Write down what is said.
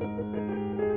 Música